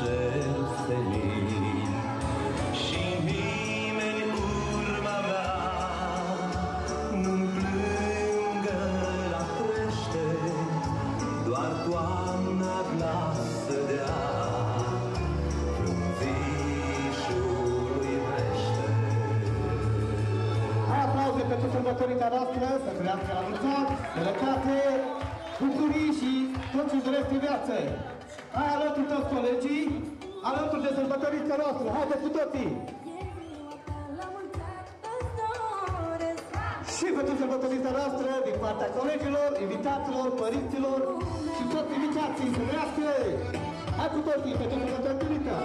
cer senin Și nimeni în urma mea Nu-mi plângă la crește Doar toamna glas să dea Frunzișului vește Hai aplauze pentru sărbătorița noastră, să trăiască la mulți ani, sănătate, bucurii și tot ce doresc în viață. Hai alături toți colegii, alături de sărbătorița noastră, haideți cu toții! Și pentru sărbătorița noastră, din partea colegilor, invitaților, părinților și toți invitații să trăiască! Hai cu toții pentru sărbătorița!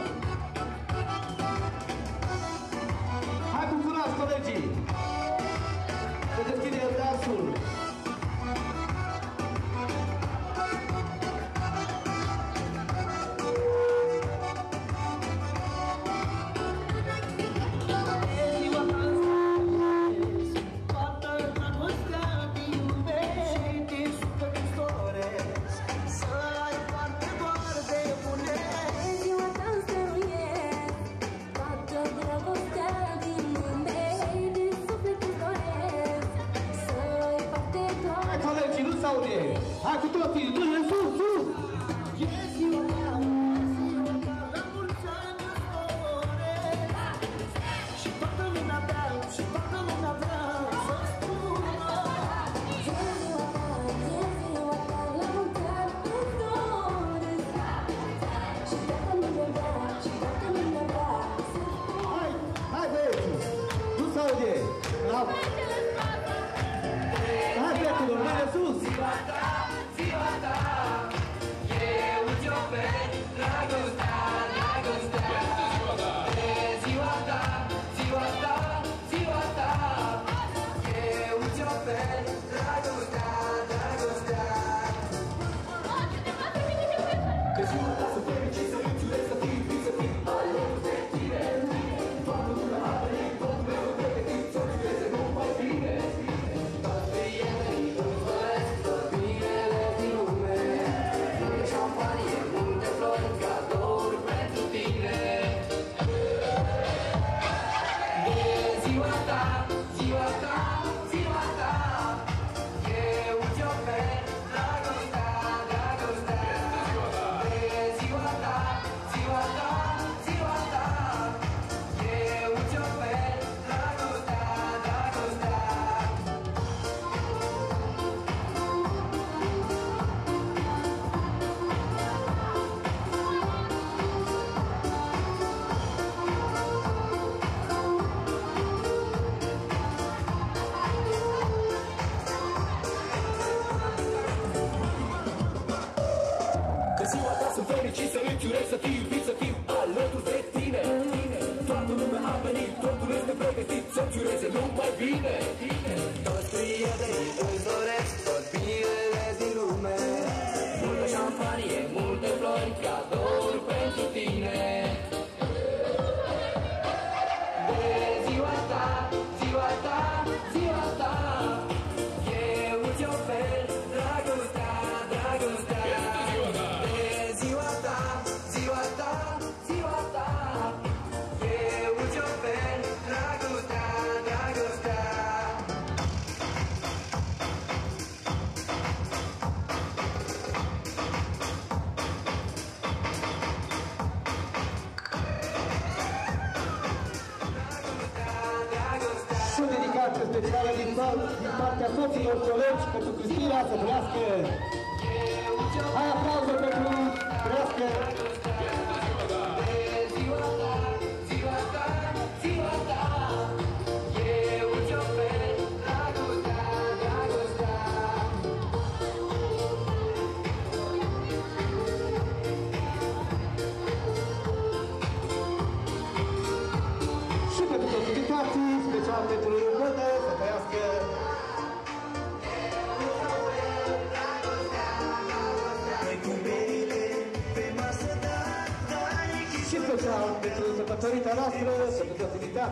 Hai, hai băieți! Nu se aude! Bravo! Hai băieților,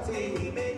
pentru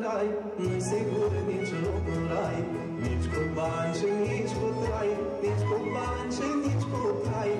trai Nu-i sigur nici cu rai Nici cu bani și nici cu trai Nici cu bani și nici cu trai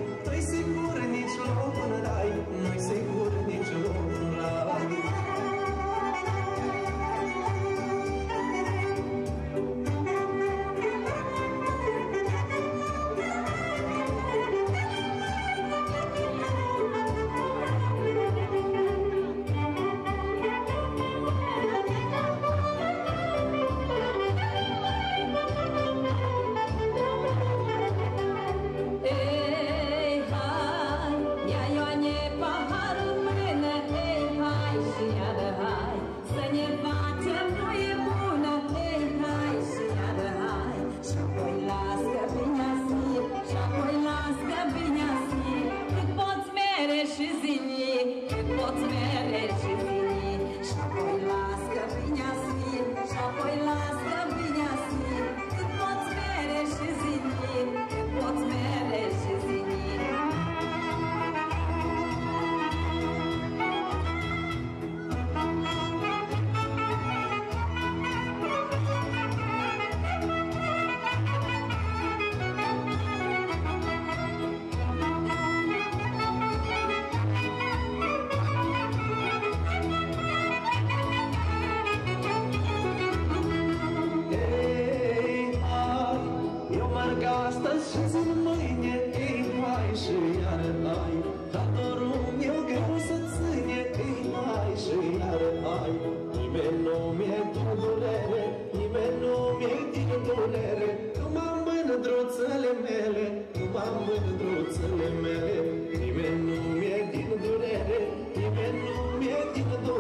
mi-e durere, nimeni nu mi-e din durere Nu m-am mândruțele mele, nu m-am mândruțele mele. Nimeni nu mi-e din durere, nimeni nu mi-e din durere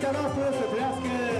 pentru sărbătorița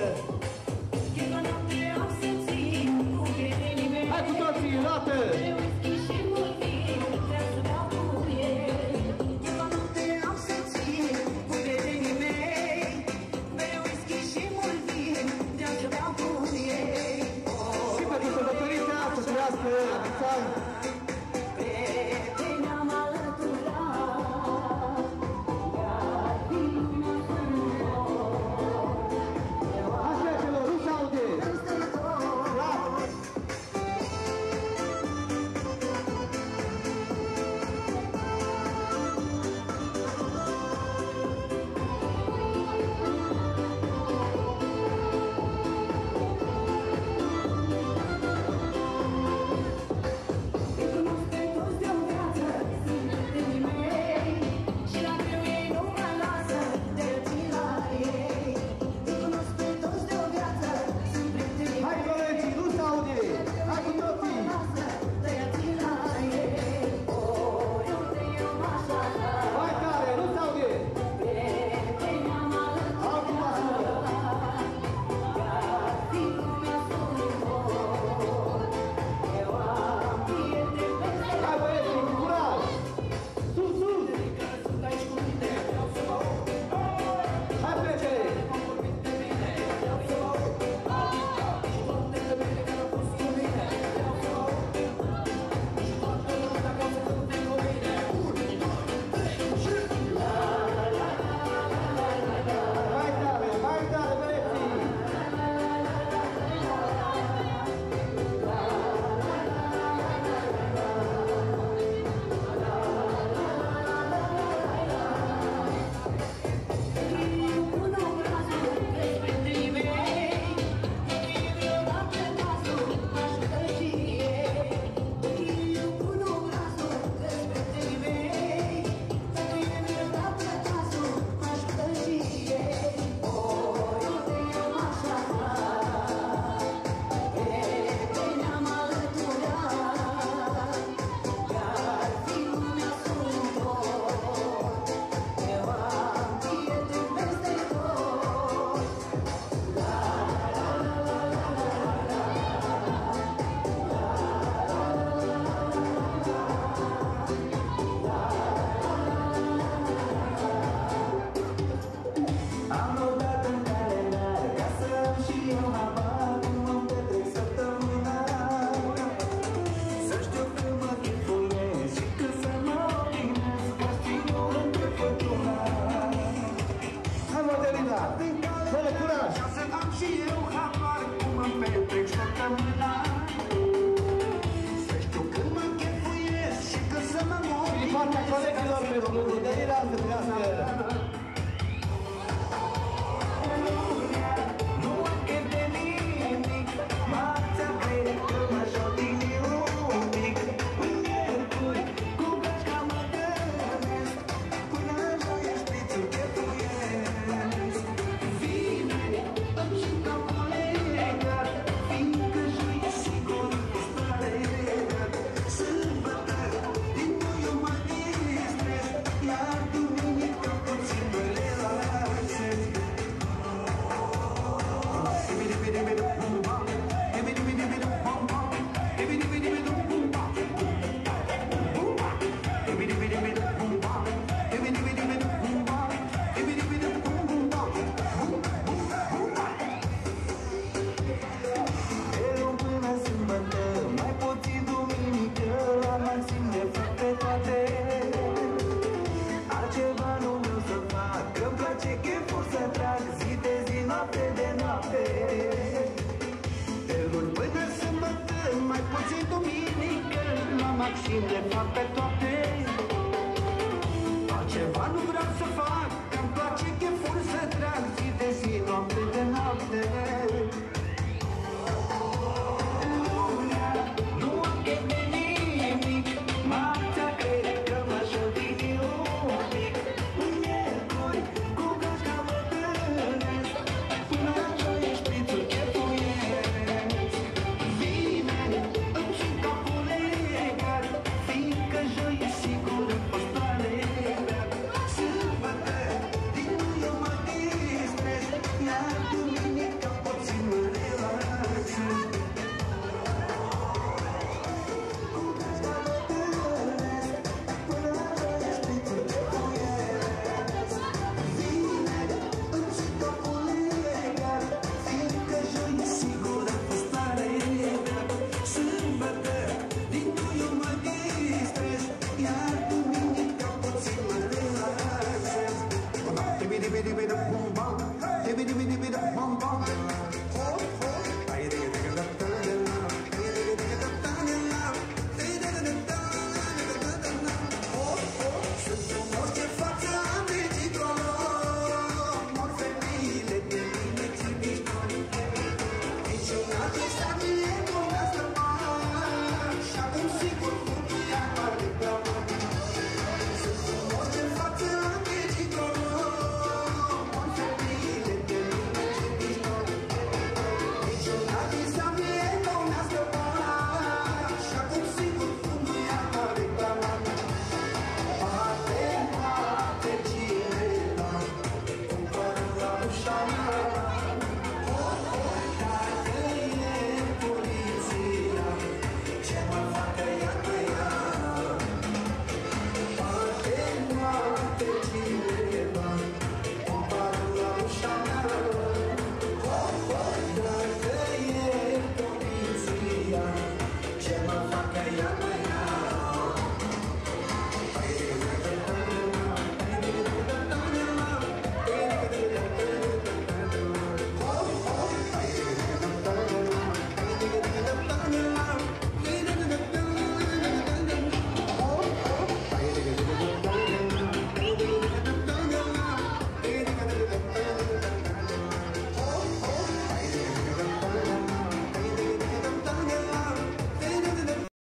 Ceva nu vreau să fac. Că-mi place cheful să trag Zi de zi, noapte de noapte.